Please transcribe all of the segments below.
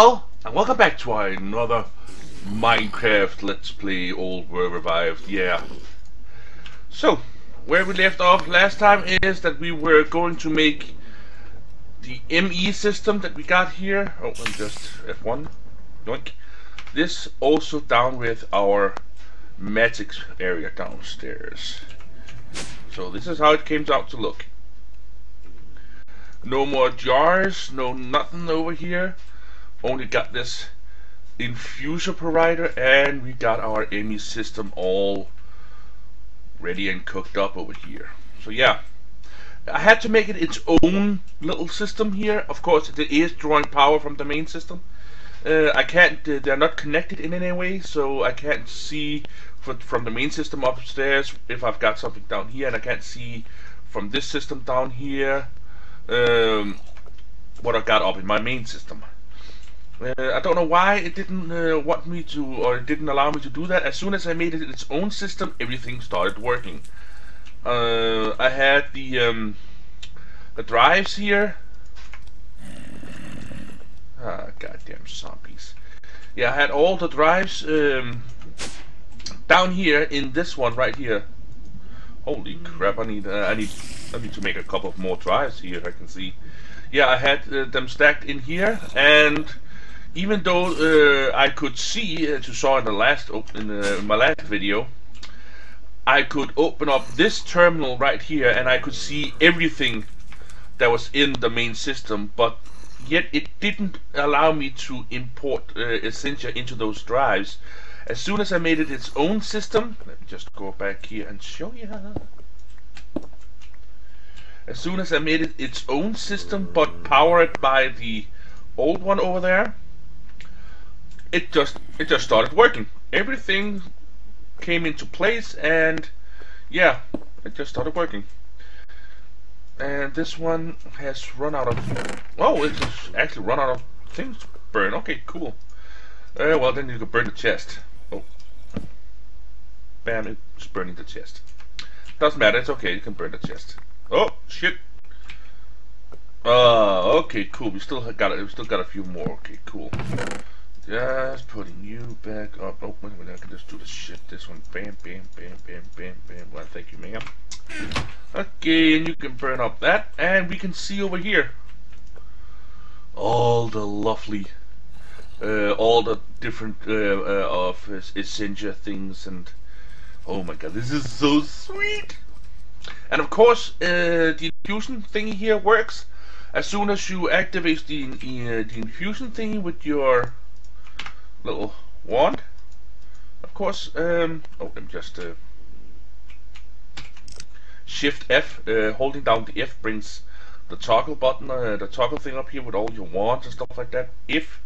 And welcome back to another Minecraft Let's Play Old World Revived. Yeah. So, where we left off last time is that we were going to make the ME system that we got here. Oh, and just F1. Yoink. This also down with our magic area downstairs. So this is how it came out to look. No more jars, no nothing over here. Only got this infuser provider and we got our ME system all ready and cooked up over here. So yeah, I had to make it its own little system here. Of course, it is drawing power from the main system. Uh, I can't, uh, they're not connected in any way, so I can't see for, from the main system upstairs if I've got something down here, and I can't see from this system down here um, what I've got up in my main system. Uh, I don't know why it didn't uh, want me to, or it didn't allow me to do that. As soon as I made it its own system, everything started working. Uh, I had the um, the drives here. Ah, goddamn zombies. Yeah, I had all the drives um, down here in this one right here. Holy crap! I need uh, I need I need to make a couple more drives here. I can see. Yeah, I had uh, them stacked in here, and even though uh, I could see, as you saw in the last in, in my last video, I could open up this terminal right here, and I could see everything that was in the main system, but yet it didn't allow me to import uh, Essentia into those drives. As soon as I made it its own system, let me just go back here and show you. As soon as I made it its own system, but powered by the old one over there, it just it just started working. Everything came into place, and yeah, it just started working. And this one has run out of... Oh, it's actually run out of things to burn. Okay, cool. Uh, well, then you can burn the chest. Oh. Bam, it's burning the chest. Doesn't matter, it's okay, you can burn the chest. Oh, shit. Uh, okay, cool. We still got it. We still got a few more. Okay, cool. Just putting you back up. Oh, wait a minute. I can just do this shit. This one. Bam, bam, bam, bam, bam, bam. Well, thank you, ma'am. Okay, and you can burn up that. And we can see over here all the lovely, uh, all the different uh, uh, of Essentia things. And oh my god, this is so sweet. And of course, uh, the infusion thingy here works. As soon as you activate the, uh, the infusion thingy with your little wand. Of course, um, oh, let me just uh, Shift F, uh, holding down the F brings the toggle button, uh, the toggle thing up here with all your wands and stuff like that. If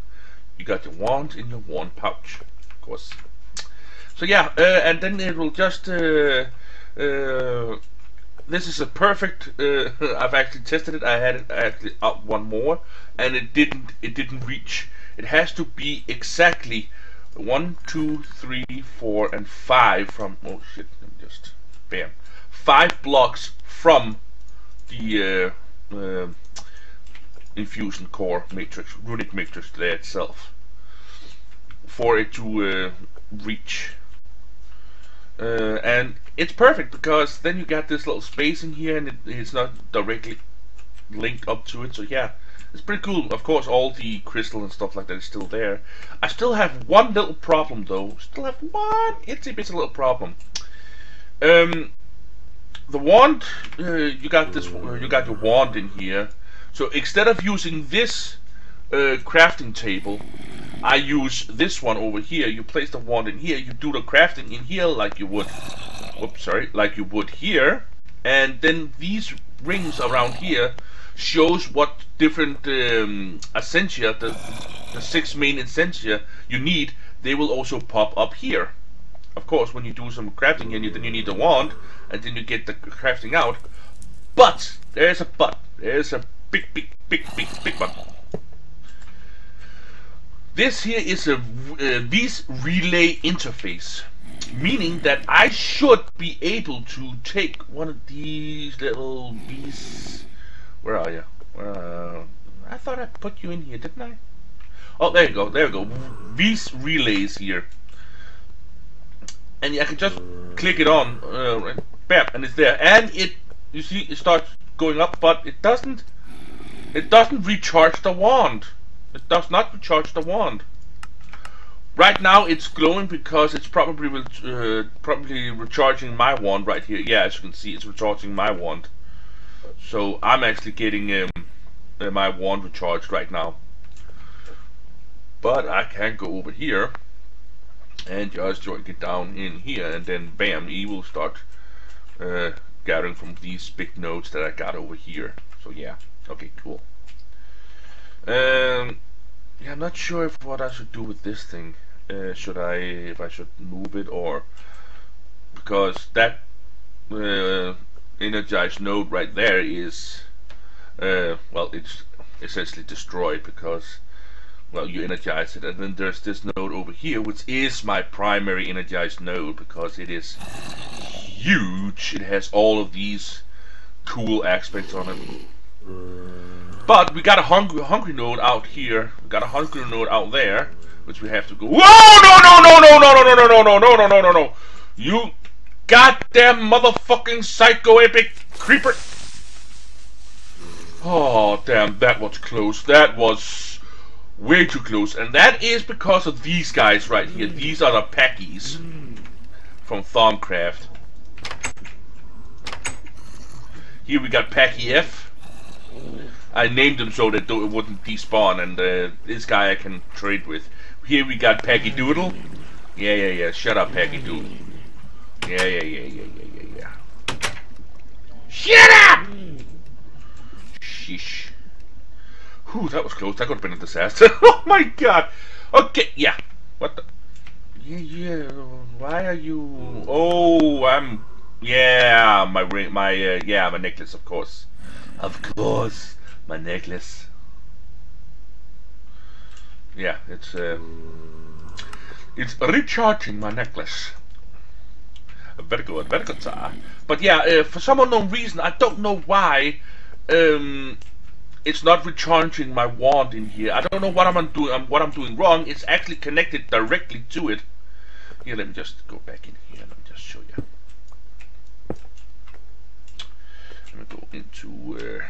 you got your wand in your wand pouch, of course. So yeah, uh, and then it will just. Uh, uh, this is a perfect. Uh, I've actually tested it. I had it actually up one more, and it didn't. It didn't reach it has to be exactly one, two, three, four, and five from. Oh shit! Just bam, five blocks from the uh, uh, infusion core matrix, runic matrix there itself, for it to uh, reach. Uh, and it's perfect because then you got this little space in here and it, it's not directly linked up to it so yeah it's pretty cool. Of course, all the crystal and stuff like that is still there. I still have one little problem, though. Still have one itsy bitsy little problem. Um, the wand, uh, you got this. Uh, you got your wand in here. So instead of using this uh, crafting table, I use this one over here. You place the wand in here. You do the crafting in here like you would. Oops, sorry, like you would here. And then these rings around here shows what different um, essentia, the, the six main essentia you need, they will also pop up here. Of course, when you do some crafting and you, then you need the wand, and then you get the crafting out. But, there's a but. There's a big, big, big, big, big but. This here is a uh, relay interface. meaning that I should be able to take one of these little beasts. Where are you? Uh, I thought I put you in here, didn't I? Oh, there you go. There you go. These relays here, and I can just click it on, uh, bam, and it's there. And it, you see, it starts going up, but it doesn't. It doesn't recharge the wand. It does not recharge the wand. Right now it's glowing because it's probably uh, probably recharging my wand right here. Yeah, as you can see, it's recharging my wand. So I'm actually getting um, my wand recharged right now. But I can go over here and just join it down in here, and then bam, he will start uh, gathering from these big nodes that I got over here. So yeah, okay, cool. Um, yeah, I'm not sure if what I should do with this thing. Uh, should I, if I should move it or because that uh, energized node right there is uh, well, it's essentially destroyed because well, you energize it, and then there's this node over here, which is my primary energized node because it is huge. It has all of these cool aspects on it. But we got a hungry, hungry node out here. We got a hungry node out there, which we have to go. Whoa! No! No! No! No! No! No! No! No! No! No! No! No! No! No! You goddamn motherfucking psycho epic creeper! Oh damn! That was close. That was way too close, and that is because of these guys right here. These are the Packies from Thaumcraft. Here we got Packy F. I named them so that it wouldn't despawn, and uh, this guy I can trade with. Here we got Peggy Doodle. Yeah, yeah, yeah. Shut up, Peggy Doodle. Yeah, yeah, yeah, yeah, yeah, yeah, yeah. Shut up! Sheesh. Whew, that was close. That could have been a disaster. oh my god. Okay, yeah. What the? Yeah, yeah. Why are you? Oh, I'm. Yeah, my ring. My uh, yeah, my necklace, of course. Of course my necklace. Yeah, it's uh, it's recharging my necklace. Very good, sir. But yeah, uh, for some unknown reason, I don't know why um, it's not recharging my wand in here. I don't know what I'm doing. Um, what I'm doing wrong. It's actually connected directly to it. Here, let me just go back in here. Let me just show you. Let me go into. Uh,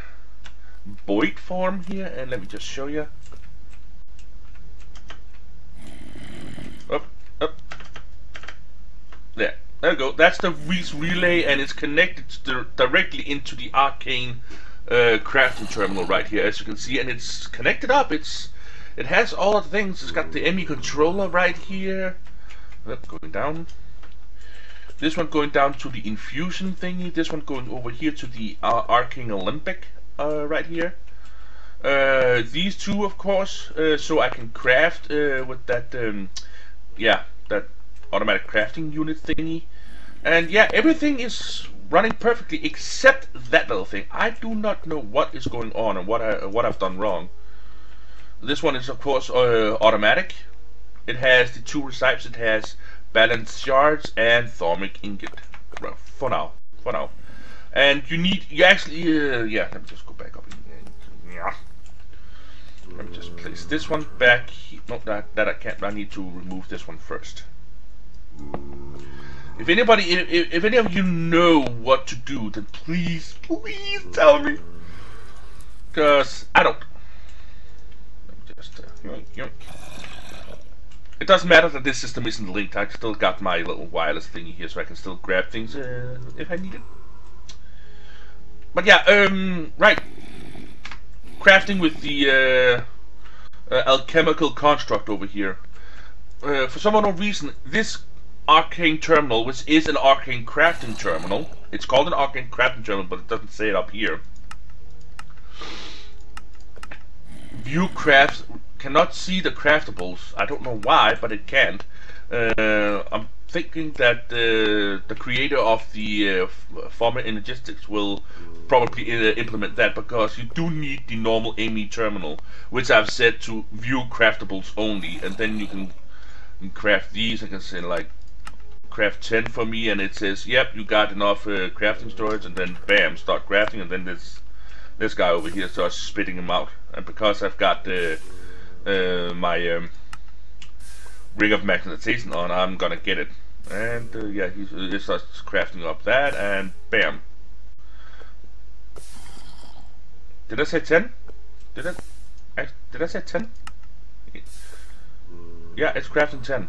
Boyd form here, and let me just show you. Up, up. There. We go. That's the Reese relay, and it's connected directly into the arcane uh, crafting terminal right here, as you can see, and it's connected up. It's it has all the things. It's got the ME controller right here. Yep, going down. This one going down to the infusion thingy. This one going over here to the uh, Arcane Olympic uh, right here. Uh, these two, of course, uh, so I can craft uh, with that, um, yeah, that automatic crafting unit thingy. And yeah, everything is running perfectly except that little thing. I do not know what is going on and what I what I've done wrong. This one is of course uh, automatic. It has the two recipes. It has balance shards and thaumium ingot. For now, for now. And you need, you actually, uh, yeah, let me just go back up Yeah. Let me just place this one back. No, that, that I can't, I need to remove this one first. If anybody, if, if any of you know what to do, then please, please tell me. Because I don't. Just, uh. It doesn't matter that this system isn't linked. I still got my little wireless thingy here, so I can still grab things uh, if I need it. But yeah, um, right. Crafting with the uh, uh, alchemical construct over here. Uh, for some unknown reason, this arcane terminal, which is an arcane crafting terminal, it's called an arcane crafting terminal, but it doesn't say it up here. View crafts cannot see the craftables. I don't know why, but it can't. Uh, I'm thinking that uh, the creator of the uh, Thaumic Energistics will probably uh, implement that because you do need the normal ME terminal, which I've set to view craftables only, and then you can craft these. I can say like craft 10 for me and it says yep you got enough uh, crafting storage and then bam start crafting and then this this guy over here starts spitting them out and because I've got uh, uh, my um, ring of magnetization on I'm gonna get it and uh, yeah he, he starts crafting up that and bam did I say 10? Did I, did I say 10? Yeah, it's crafting 10.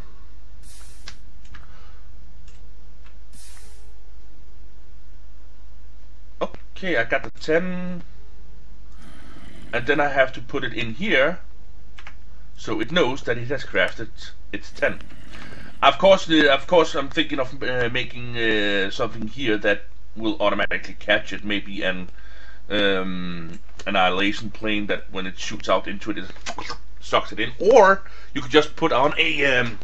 Okay, I got the 10. And then I have to put it in here so it knows that it has crafted its 10. Of course, of course, I'm thinking of uh, making uh, something here that will automatically catch it. Maybe an um, annihilation plane that when it shoots out into it, it sucks it in. Or you could just put on a um,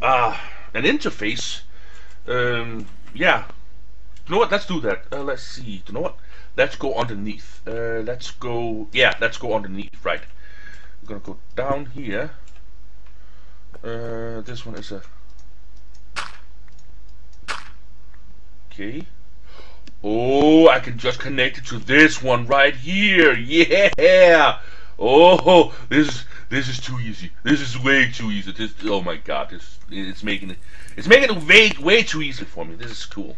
uh, an interface. Um, yeah. Know what? Let's do that. Uh, let's see. You know what? Let's go underneath. Uh, let's go. Yeah, let's go underneath. Right. We're gonna go down here. Uh, this one is a. Okay. Oh, I can just connect it to this one right here. Yeah. Oh, this is this is too easy. This is way too easy. This oh my god, this it's making it it's making it way way too easy for me. This is cool.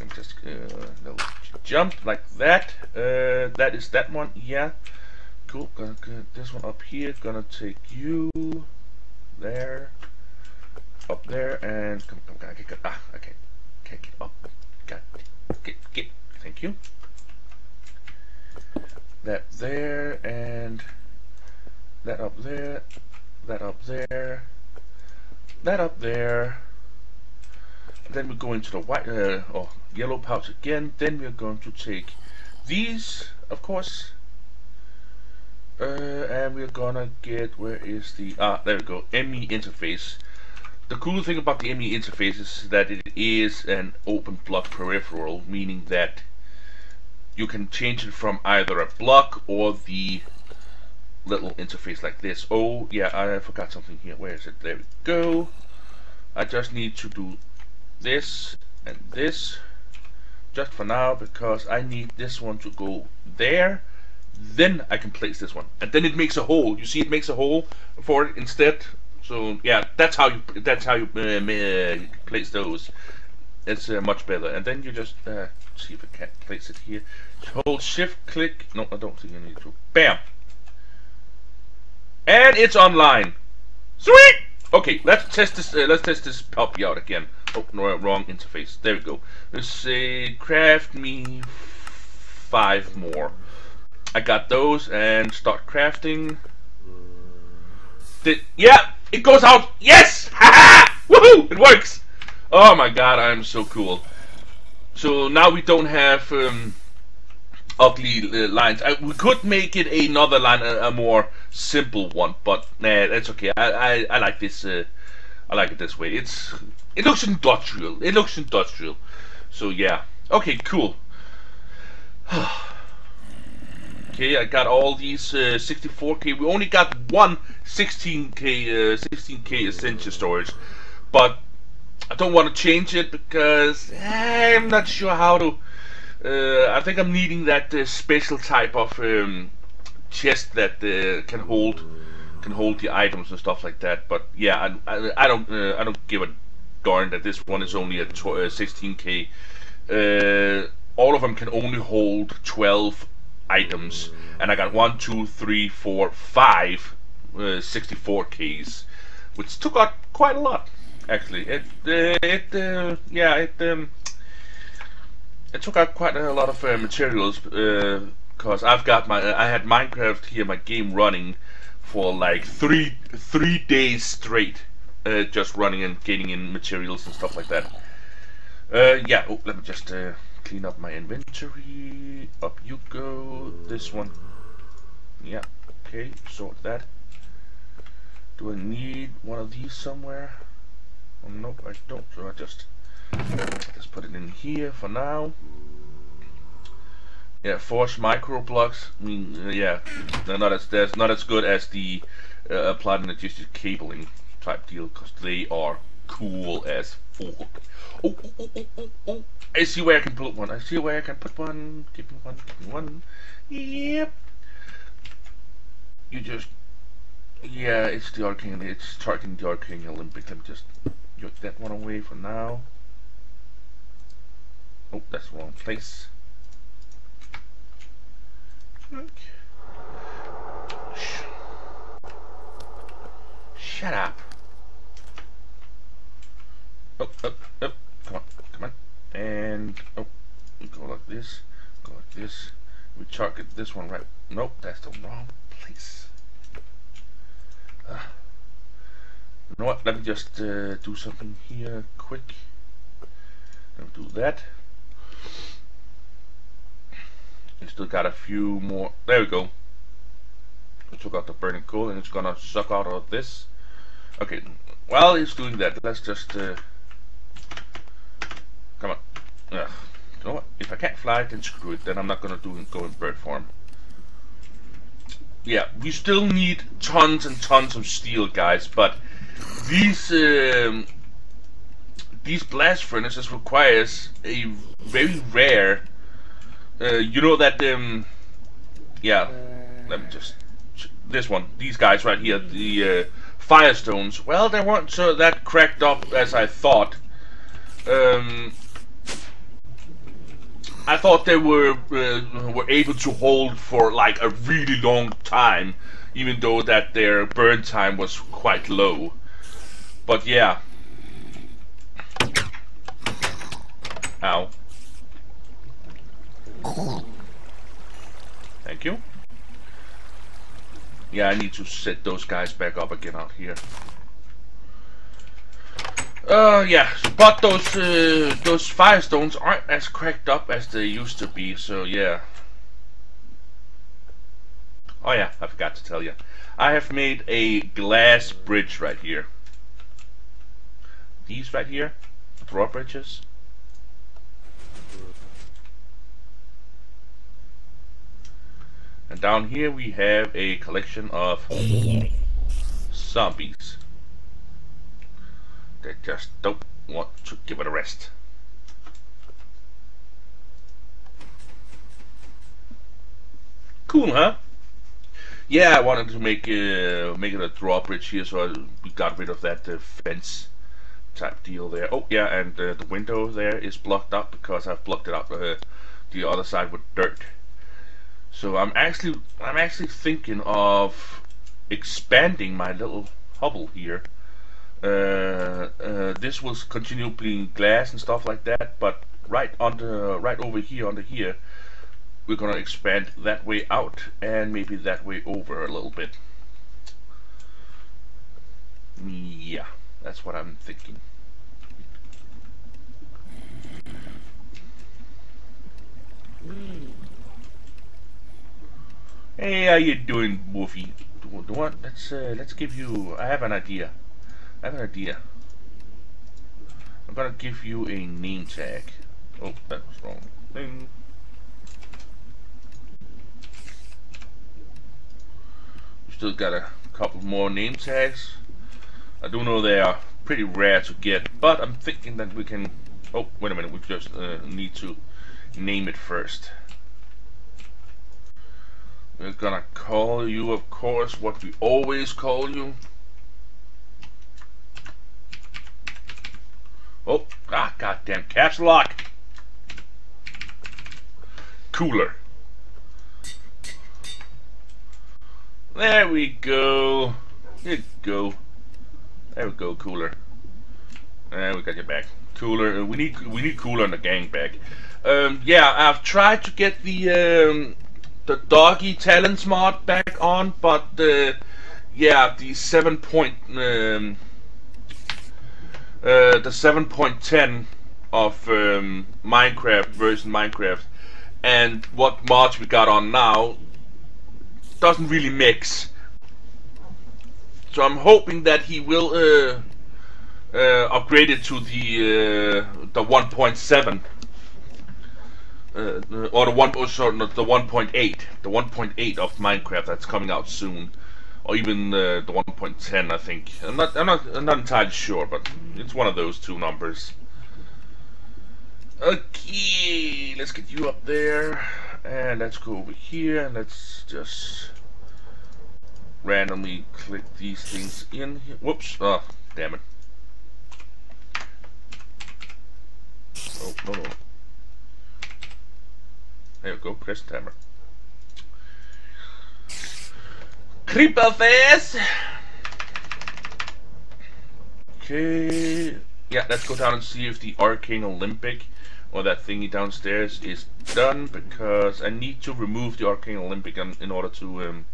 I'm just uh, jump like that. Uh, that is that one. Yeah. Cool. Gonna get this one up here. Gonna take you there, up there, and come come. Can get ah? Okay, can't get up. Got get get. Thank you. That there and that up there. That up there. That up there. Then we go into the white uh, or yellow pouch again. Then we're going to take these, of course. Uh, and we're gonna get where is the ah there we go ME interface the cool thing about the ME interface is that it is an open block peripheral, meaning that you can change it from either a block or the little interface like this. Oh, yeah, I forgot something here. Where is it? There we go. I just need to do this and this just for now because I need this one to go there then I can place this one and then it makes a hole you see it makes a hole for it instead so yeah, that's how you that's how you uh, place those. It's uh, much better. And then you just uh, see if I can place it here. Hold Shift, click. No, I don't think you need to. Bam. And it's online. Sweet. Okay, let's test this. Uh, let's test this puppy out again. Oh no, wrong interface. There we go. Let's say craft me five more. I got those and start crafting. Did yeah, it goes out. Yes! Ha ha! Woohoo! It works. Oh my god, I'm so cool. So now we don't have um, ugly uh, lines. I, we could make it another line, a, a, more simple one, but nah, that's okay. I, I, I like this. Uh, I like it this way. It's it looks industrial. It looks industrial. So yeah. Okay, cool. Okay, I got all these uh, 64k. We only got one 16k, uh, 16k essentia storage, but I don't want to change it because I'm not sure how to. Uh, I think I'm needing that uh, special type of um, chest that uh, can hold can hold the items and stuff like that. But yeah, I, I, I don't uh, I don't give a darn that this one is only a 16k. all of them can only hold 12 items, and I got one, two, three, four, five uh, 64 keys, which took out quite a lot. Actually, it uh, it uh, yeah it um, it took out quite a lot of uh, materials because uh, I've got my I had Minecraft here my game running for like three three days straight, uh, just running and gaining in materials and stuff like that. yeah, oh, let me just clean up my inventory. Up you go. This one. Yeah. Okay. Sort that. Do I need one of these somewhere? Oh, nope, I don't. So I just just put it in here for now. Yeah, Forge micro blocks. I mean, uh, yeah, they're not as they're not as good as the uh, and adjusted cabling type deal because they are cool as Oh, oh, oh, oh, oh, oh. I see where I can put one. I see where I can put one. Give me one. Give me one. Yep. You just. Yeah, it's the Arcane. It's charging the Arcane Olympic. Let me just get that one away for now. Oh, that's the wrong place. Okay. Shut up. Oh, oh. Oh, come on, come on. And, oh, go like this. Go like this. We target this one right. Nope, that's the wrong place. Uh, you know what? Let me just uh, do something here quick. Let me do that. We still got a few more. There we go. We took out the burning coal and it's gonna suck out of this. Okay, while he's doing that, let's just uh. Ugh. You know? If I can't fly, then screw it. Then I'm not gonna do go in bird form. Yeah, we still need tons and tons of steel, guys. But these um, these blast furnaces requires a very rare. Uh, you know that um, yeah. Let me just this one. These guys right here. The uh, Firestones. Well, they weren't so that cracked up as I thought. Um, I thought they were uh, were able to hold for like a really long time, even though that their burn time was quite low. But yeah. Ow. Thank you. Yeah, I need to set those guys back up again out here. Uh, yeah, but those uh, those firestones aren't as cracked up as they used to be, so yeah. Oh yeah, I forgot to tell you. I have made a glass bridge right here. These right here, drawbridges. And down here we have a collection of zombies that just don't want to give it a rest. Cool, huh? Yeah, I wanted to make uh, make it a drawbridge here, so I, we got rid of that uh, fence type deal there. Oh yeah, and uh, the window there is blocked up because I've blocked it up uh, the other side with dirt. So I'm actually I'm actually thinking of expanding my little hovel here. Uh, uh, this will continue being glass and stuff like that, but right under right over here under here, we're gonna expand that way out and maybe that way over a little bit. Yeah, that's what I'm thinking. Hey, how you doing, Wolfie? Do, do what? Let's uh, let's give you. I have an idea. I have an idea. I'm gonna give you a name tag. Oh, that was wrong. Ding. Still got a couple more name tags. I do know they are pretty rare to get, but I'm thinking that we can. Oh, wait a minute. We just uh, need to name it first. We're gonna call you, of course, what we always call you. Oh, ah, goddamn caps lock. Cooler. There we go. You go. There we go, cooler. There we got you back. Cooler. We need we need cooler in the gang back. Um, yeah, I've tried to get the um, the doggy talents mod back on, but uh, yeah, the seven point um, uh, the seven point ten of um, Minecraft version Minecraft and what mods we got on now doesn't really mix. So I'm hoping that he will uh, uh, upgrade it to the uh, the 1.7 uh, or the one, oh, sorry, not the 1.8, the 1.8 of Minecraft that's coming out soon. Or even uh, the 1.10. I think I'm not I'm not I'm not entirely sure, but it's one of those two numbers. Okay, let's get you up there, and let's go over here, and let's just randomly click these things in here. Whoops! Oh, damn it. Oh, no, no. There you go, press timer. Creeper face! Okay. Yeah, let's go down and see if the Arcane Olympic or that thingy downstairs is done because I need to remove the Arcane Olympic in, in order to um,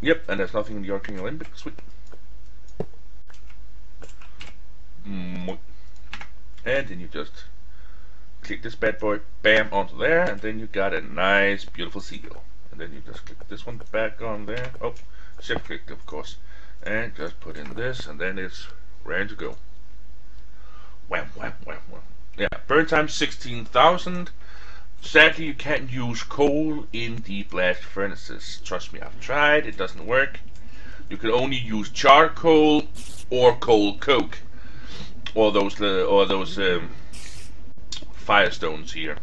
Yep, and there's nothing in the Arcane Olympic. Sweet. And then you just click this bad boy, bam, onto there, and then you got a nice, beautiful seal. And then you just click this one back on there. Oh, shift click, of course. And just put in this, and then it's ready to go. Wham, wham, wham, wham. Yeah, burn time 16,000. Sadly, you can't use coal in the blast furnaces. Trust me, I've tried, it doesn't work. You can only use charcoal or coal coke, or those uh, or those um, firestones here.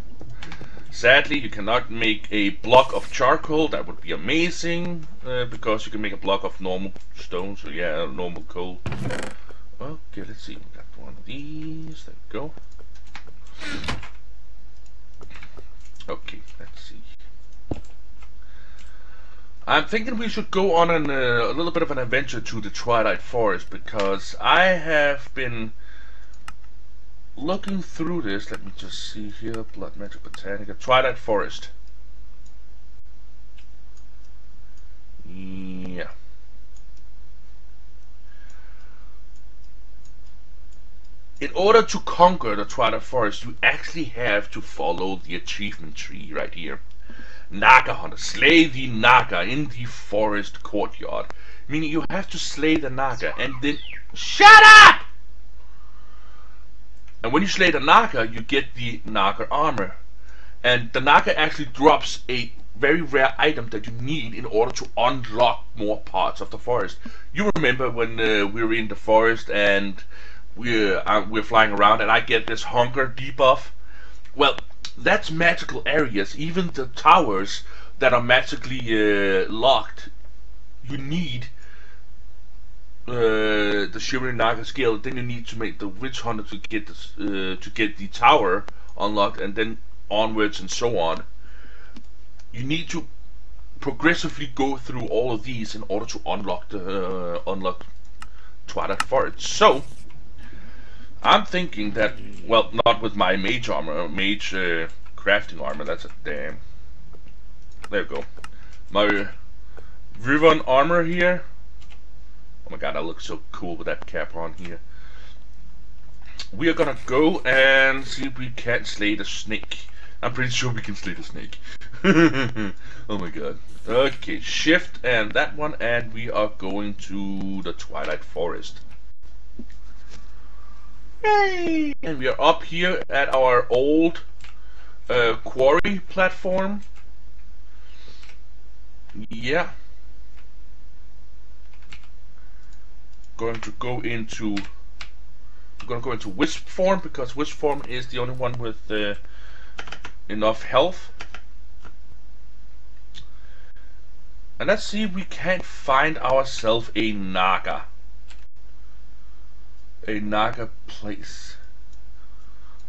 Sadly, you cannot make a block of charcoal. That would be amazing, uh, because you can make a block of normal stone. So yeah, normal coal. Okay, let's see. We got one of these. There we go. Okay, let's see. I'm thinking we should go on an, uh, a little bit of an adventure to the Twilight Forest because I have been looking through this. Let me just see here. Blood Magic Botania. Twilight Forest. Yeah. in order to conquer the Twilight Forest, you actually have to follow the achievement tree right here. Naga Hunter. Slay the Naga in the forest courtyard. Meaning you have to slay the Naga and then... SHUT UP! And when you slay the Naga, you get the Naga armor. And the Naga actually drops a very rare item that you need in order to unlock more parts of the forest. You remember when uh, we were in the forest and we're uh, we're flying around and I get this hunger debuff. Well, that's magical areas. Even the towers that are magically uh, locked, you need uh, the Naga skill. Then you need to make the Witch Hunter to get this, uh, to get the tower unlocked, and then onwards and so on. You need to progressively go through all of these in order to unlock the uh, unlock Twilight Forest. So I'm thinking that, well, not with my mage armor, mage uh, crafting armor, that's a damn. There we go. My Riven armor here. Oh my god, I look so cool with that cap on here. We are gonna go and see if we can slay the snake. I'm pretty sure we can slay the snake. oh my god. Okay, shift and that one, and we are going to the Twilight Forest. Yay! And we are up here at our old uh, quarry platform. Yeah. Going to go into I'm gonna go into wisp form because wisp form is the only one with uh, enough health. And let's see if we can't find ourselves a Naga a Naga place.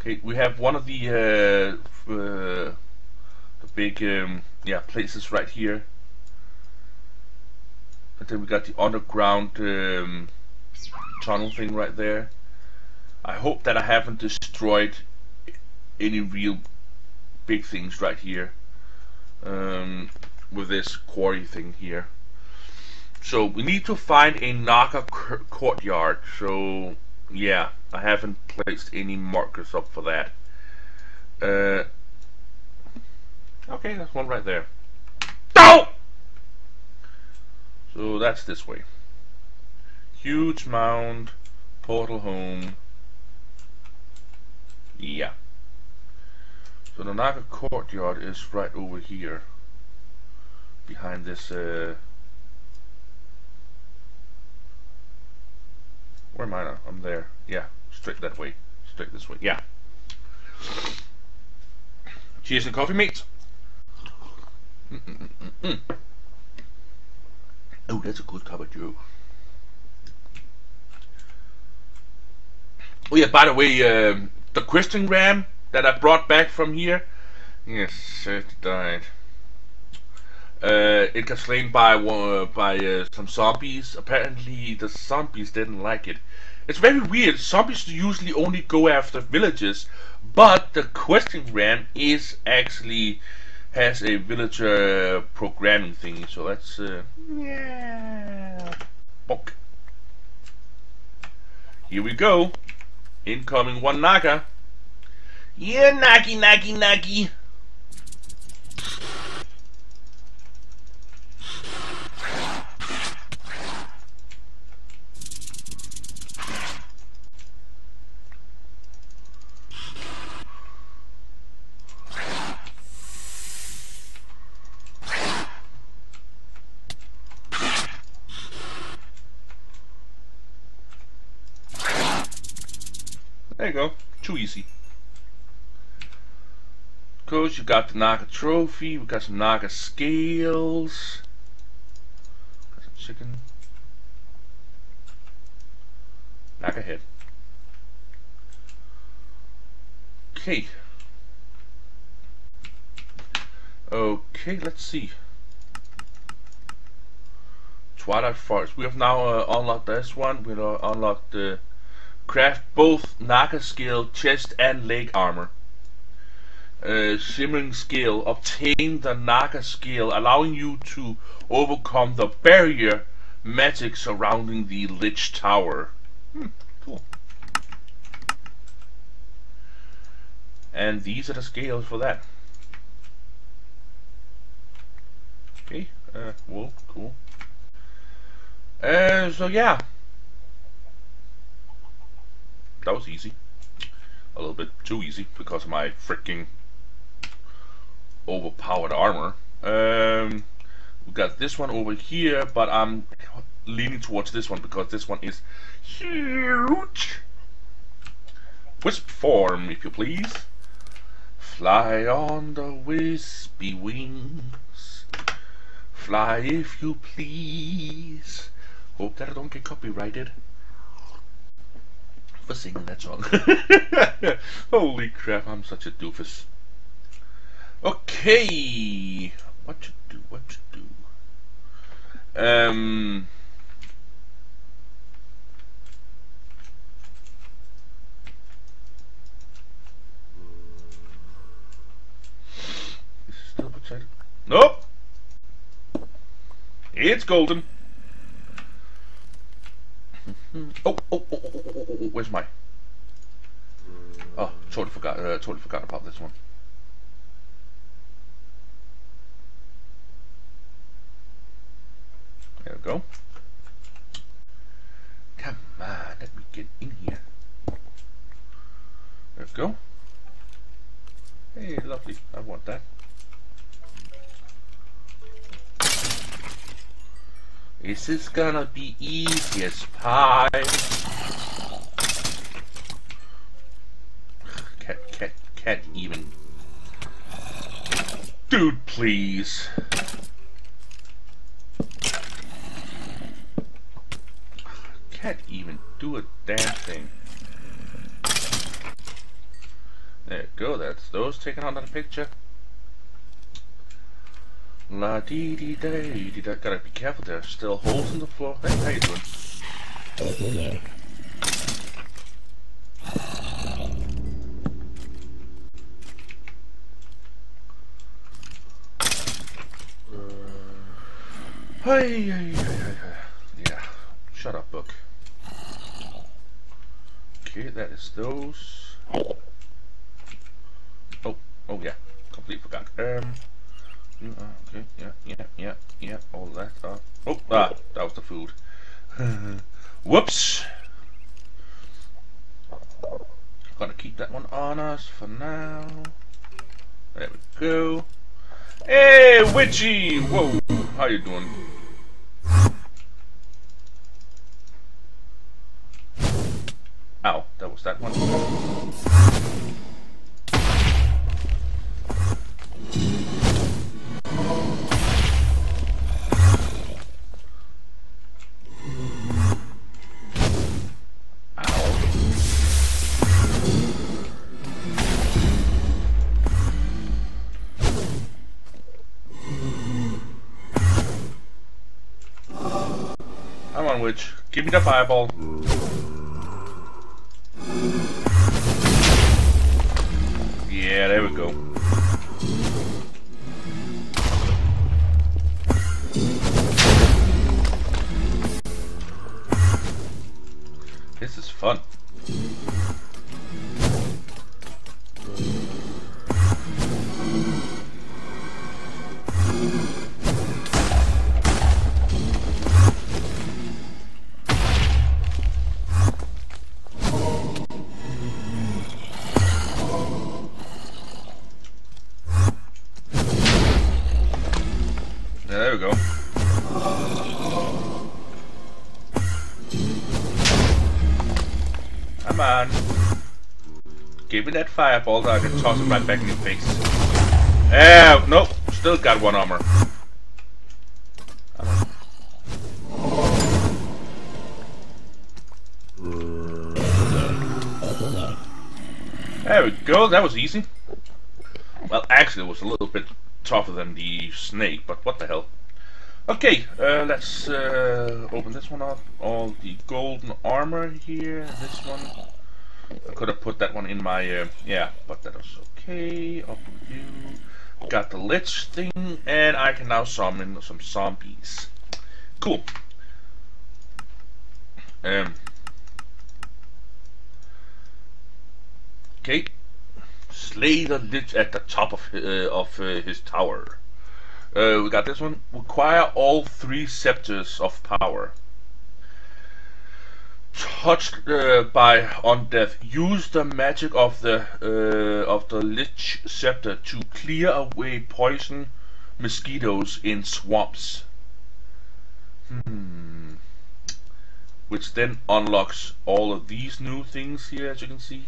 Okay, we have one of the uh, uh, the big um, yeah places right here. And then we got the underground um, tunnel thing right there. I hope that I haven't destroyed any real big things right here um, with this quarry thing here. So we need to find a Naga courtyard. So yeah, I haven't placed any markers up for that. Uh, okay, that's one right there. No! So that's this way. Huge mound, portal home. Yeah. So the Naga courtyard is right over here. behind this. Uh, where am I now? I'm there. Yeah, straight that way. Straight this way. Yeah. Cheers and coffee, mates. Mm -mm -mm oh, that's a good cup of joe. Oh yeah, by the way, um, the questing ram that I brought back from here, yes, it died. Uh, it got slain by uh, by uh, some zombies. Apparently, the zombies didn't like it. It's very weird. Zombies usually only go after villages, but the questing ram is actually has a villager programming thing. So that's uh, yeah. Bonk. Here we go. Incoming one Naga. Yeah, Nagi, Nagi, Nagi. There you go. Too easy. Of course, you got the Naga trophy. We got some Naga scales. Got some chicken. Naga head. Okay. Okay, let's see. Twilight Forest. We have now uh, unlocked this one. We have unlocked the uh, Craft both Naga scale, chest and leg armor. Uh, shimmering scale. Obtain the Naga scale, allowing you to overcome the barrier magic surrounding the Lich Tower. Hmm, cool. And these are the scales for that. Okay, uh, well, cool. Uh, so yeah. That was easy. A little bit too easy because of my freaking overpowered armor. Um, we got this one over here, but I'm leaning towards this one because this one is huge. Wisp form, if you please. Fly on the wispy wings. Fly if you please. Hope that I don't get copyrighted for singing that song. Holy crap, I'm such a doofus. Okay, what to do, what to do. Um... Nope! It's golden. Oh, oh, oh, oh, oh, oh, where's my? Oh, totally forgot. Uh, totally forgot about this one. There we go. Come on, let me get in here. There we go. Hey, lovely. I want that. This is gonna be easy as pie. Can't, can't, can't even. Dude, please. Can't even do a damn thing. There you go, that's those taken on the picture. La dee dee dee da. Gotta be careful, there still holes in the floor. Hey, how you doing? Oh, Hey, hey, hey, hey, Yeah. Shut up, book. Okay, that is those. Oh, oh yeah. Completely forgot. Um. Uh, okay, yeah, yeah, yeah, yeah, all that stuff. Oh, ah, that was the food. Whoops! Gonna keep that one on us for now. There we go. Hey, Witchy! Whoa, how you doing? Ow, that was that one. Witch. Give me the fireball. Yeah, there we go. This is fun. Give that fireball so I can toss it right back in your face. Yeah, nope. Still got one armor. There we go. That was easy. Well, actually, it was a little bit tougher than the snake, but what the hell. Okay, uh, let's uh, open this one up. All the golden armor here. This one. I could have put that one in my. Uh, yeah, but that was okay. Up with you. Got the lich thing, and I can now summon some zombies. Cool. Um. Okay. Slay the lich at the top of uh, of uh, his tower. Uh, we got this one. Require all three scepters of power. Touched uh, by undeath, use the magic of the uh, of the lich scepter to clear away poison mosquitoes in swamps. Hmm. Which then unlocks all of these new things here, as you can see.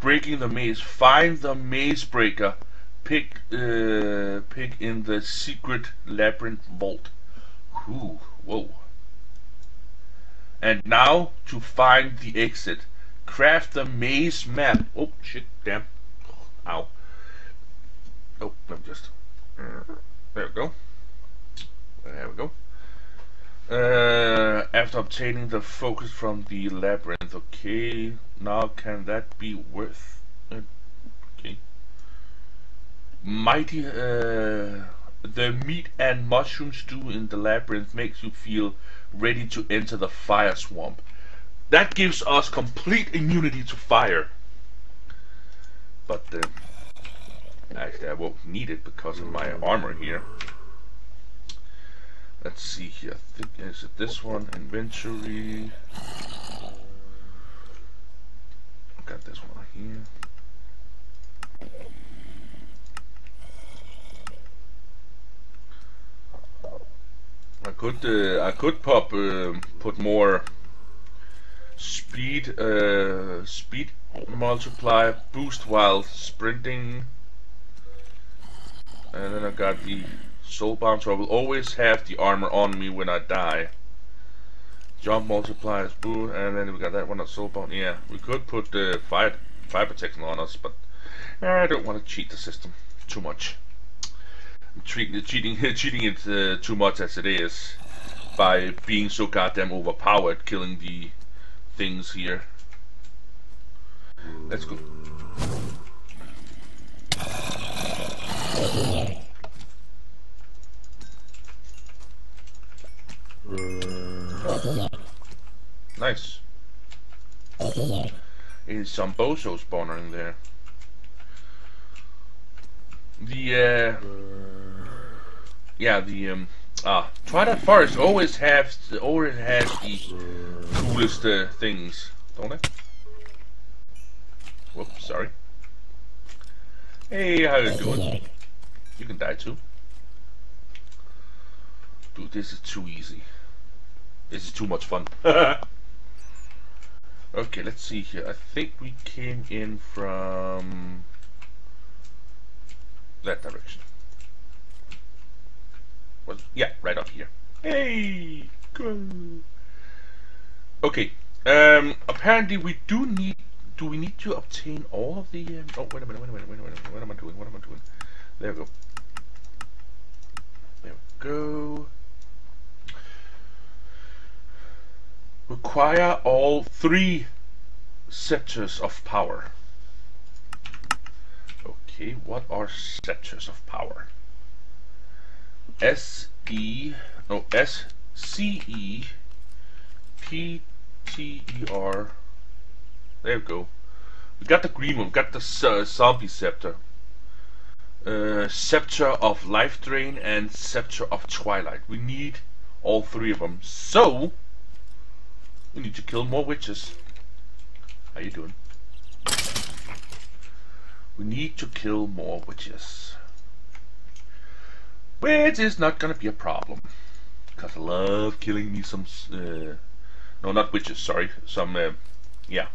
Breaking the maze. Find the maze breaker pick uh, pick in the secret labyrinth vault. Whoa. And now to find the exit. Craft the maze map. Oh shit, damn. Ow. Oh, me just. There we go. There we go. Uh, after obtaining the focus from the labyrinth, okay. Now can that be worth it? Okay mighty uh, the meat and mushroom stew in the labyrinth makes you feel ready to enter the fire swamp. That gives us complete immunity to fire. But uh, actually I won't need it because of my armor here. Let's see here. Is it this one? Inventory. Got this one here I could uh, I could pop uh, put more speed uh, speed multiplier boost while sprinting, and then I got the soul bound, so I will always have the armor on me when I die. Jump multipliers, boost, and then we got that one at soul bound. Yeah, we could put the fire fire protection on us, but I don't want to cheat the system too much treating cheating cheating it uh, too much as it is by being so goddamn overpowered, killing the things here. Let's go. Nice. Is some bozo spawner in there. The uh, yeah, the um, ah, Twilight Forest always has always has the coolest uh, things, don't it? Whoops, sorry. Hey, how you doing? You can die too. Dude, this is too easy. This is too much fun. okay, let's see here. I think we came in from that direction. Was yeah, right up here. Hey, go. Okay. Um. Apparently, we do need. Do we need to obtain all of the? Um, oh, wait a minute. Wait a minute. Wait a minute. What am I doing? What am I doing? There we go. There we go. Require all three scepters of power. Okay, what are scepters of power? S E no S C E P T E R. There we go. We got the green one. We got the uh, zombie scepter. Uh, scepter of life drain and scepter of twilight. We need all three of them. So we need to kill more witches. How you doing? We need to kill more witches. Which is not gonna be a problem. Because I love killing me some... Uh, no, not witches, sorry. Some, uh, yeah.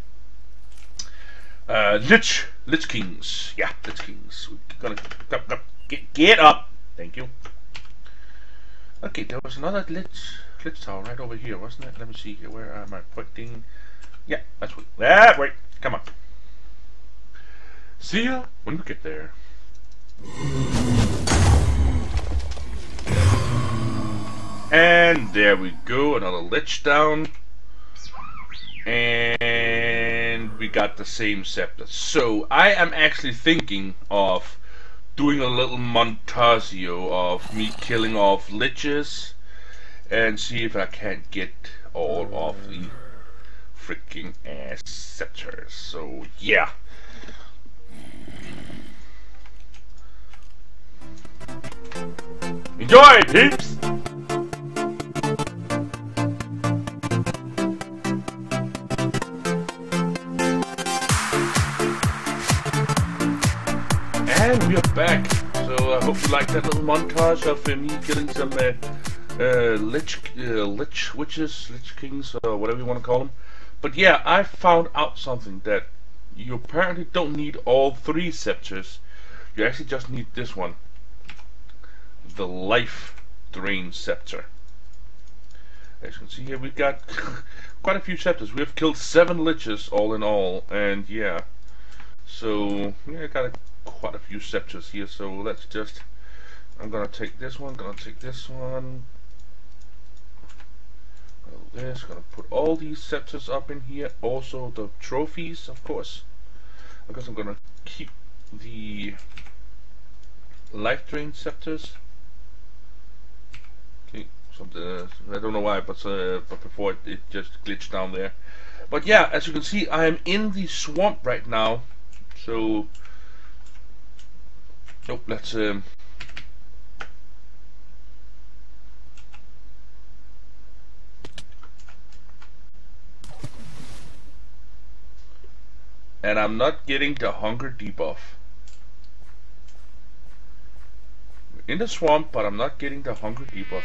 Uh, Lich, Lich Kings. Yeah, Lich Kings. We're gonna... Get, get up! Thank you. Okay, there was another Lich, Lich Tower right over here, wasn't it? Let me see here. Where am I pointing? Yeah, that's wait. Ah, wait. Come on. See ya when we get there. And there we go, another lich down. And we got the same scepter. So I am actually thinking of doing a little montazio of me killing off liches and see if I can't get all of the freaking ass scepters. So yeah. Enjoy, peeps! And we are back. So I hope you like that little montage of uh, me killing some uh, uh, lich, uh, lich witches, lich kings, or whatever you want to call them. But yeah, I found out something that you apparently don't need all three scepters. You actually just need this one the Life Drain Scepter. As you can see here, we've got quite a few scepters. We have killed seven liches all in all, and yeah. So, yeah, got a, quite a few scepters here, so let's just... I'm gonna take this one, gonna take this one, this, gonna put all these scepters up in here, also the trophies, of course, because I'm gonna keep the life drain scepters something. Uh, I don't know why, but uh, but before it, it, just glitched down there. But yeah, as you can see, I am in the swamp right now. So, nope. Let's. Um, and I'm not getting the hunger debuff. in the swamp, but I'm not getting the hunger debuff.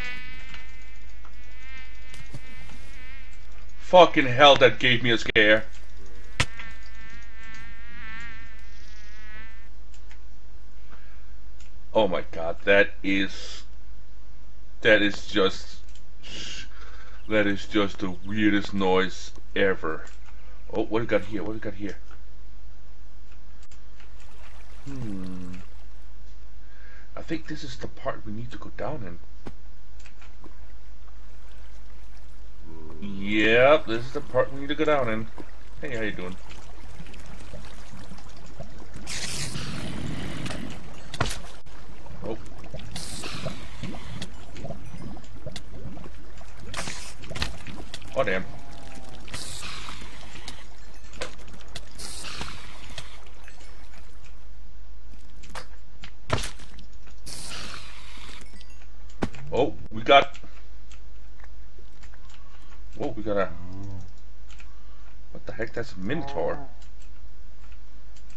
Fucking hell, that gave me a scare. Oh my god, that is... That is just... That is just the weirdest noise ever. Oh, what do we got here? What do we got here? Hmm... I think this is the part we need to go down in. Yep, this is the part we need to go down in. Hey, how you doing? Oh. Oh, damn. Oh, we got Whoa, we got a... What the heck? That's a Minotaur.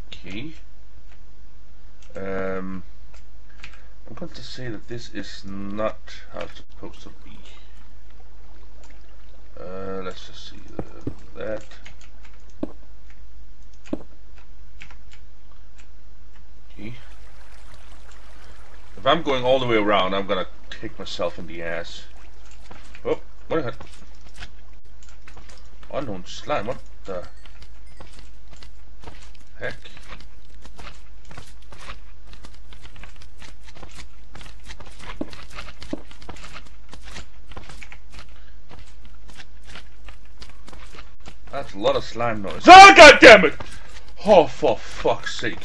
Okay. Um, I'm going to say that this is not how it's supposed to be. Uh, let's just see uh, that. Okay. If I'm going all the way around, I'm gonna kick myself in the ass. Oh, what the heck? Unknown slime, what the heck? Lot of slime noise. Ah, oh, god damn it! Oh, for fuck's sake.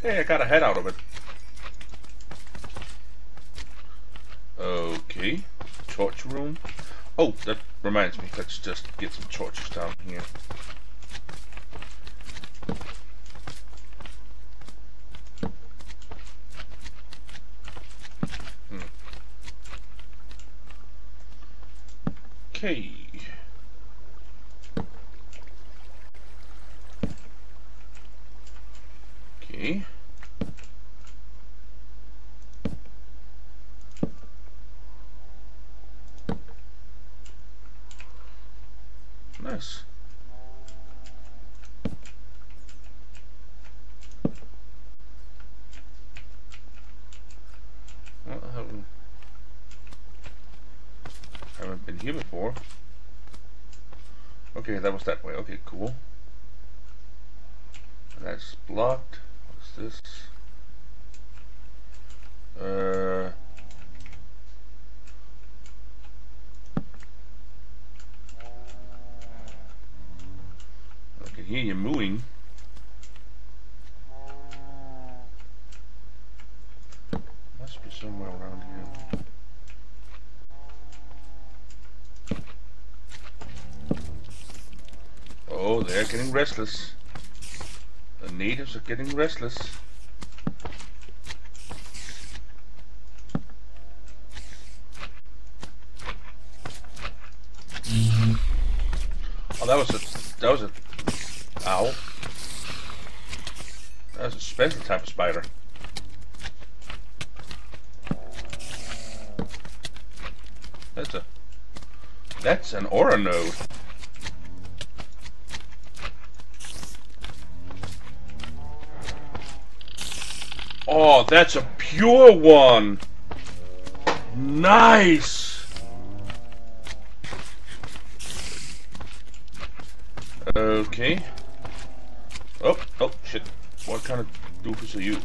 Hey, I got a head out of it. Okay. Torch room. Oh, that reminds me. Let's just get some torches down here. Okay. Okay. Nice. Well, I haven't haven't been here before. Okay, that was that way. Okay, cool. That's blocked. What's this? Uh. I can hear you mooing. Must be somewhere around here. Oh, they're getting restless. The natives are getting restless. Oh, that was a that was a owl. That was a special type of spider. That's a that's an aura node. That's a pure one. Nice. Okay. Oh, oh, shit. What kind of doofus are you?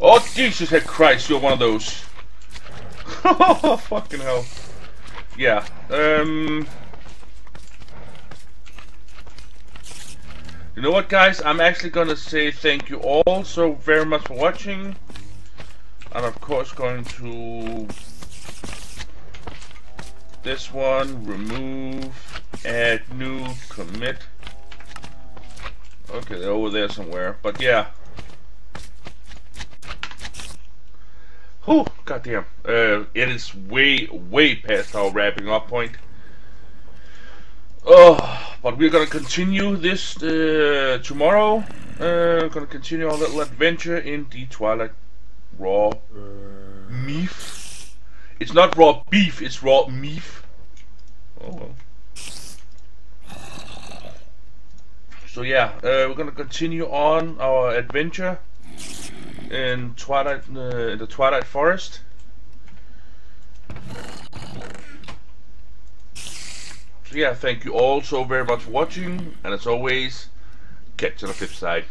Oh, Jesus heck Christ, you're one of those. oh, fucking hell. Yeah, um... You know what, guys? I'm actually gonna say thank you all so very much for watching. I'm of course going to this one, remove, add new, commit. Okay, they're over there somewhere, but yeah. Oh, goddamn. Uh, it is way, way past our wrapping up point. Oh, but we're gonna continue this uh, tomorrow. Uh, gonna continue our little adventure in the Twilight Raw Meef. It's not raw beef, it's raw meef. Oh well. So yeah, uh, we're gonna continue on our adventure in Twilight, uh, in the Twilight Forest. So yeah, thank you all so very much for watching, and as always, catch you on the flip side.